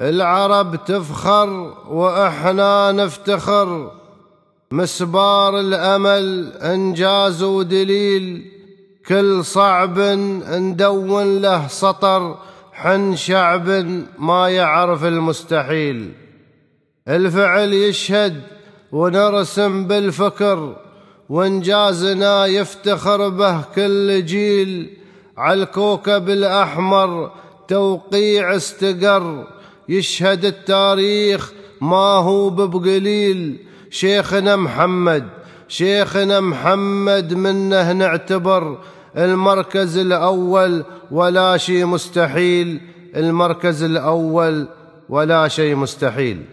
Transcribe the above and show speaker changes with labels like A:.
A: العرب تفخر وإحنا نفتخر. مسبار الأمل أنجاز ودليل. كل صعب ندون له سطر. حن شعب ما يعرف المستحيل. الفعل يشهد ونرسم بالفكر. وانجازنا يفتخر به كل جيل. على الكوكب الأحمر توقيع استقر. يشهد التاريخ ما هو بقليل شيخنا محمد شيخنا محمد منه نعتبر المركز الأول ولا شيء مستحيل. المركز الأول ولا شيء مستحيل.